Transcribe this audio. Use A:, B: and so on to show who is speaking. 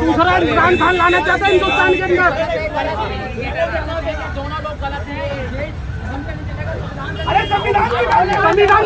A: दूसरा
B: इमरान खान लाना चाहते हैं हिंदुस्तान के अंदर। अरे संविधान संविधान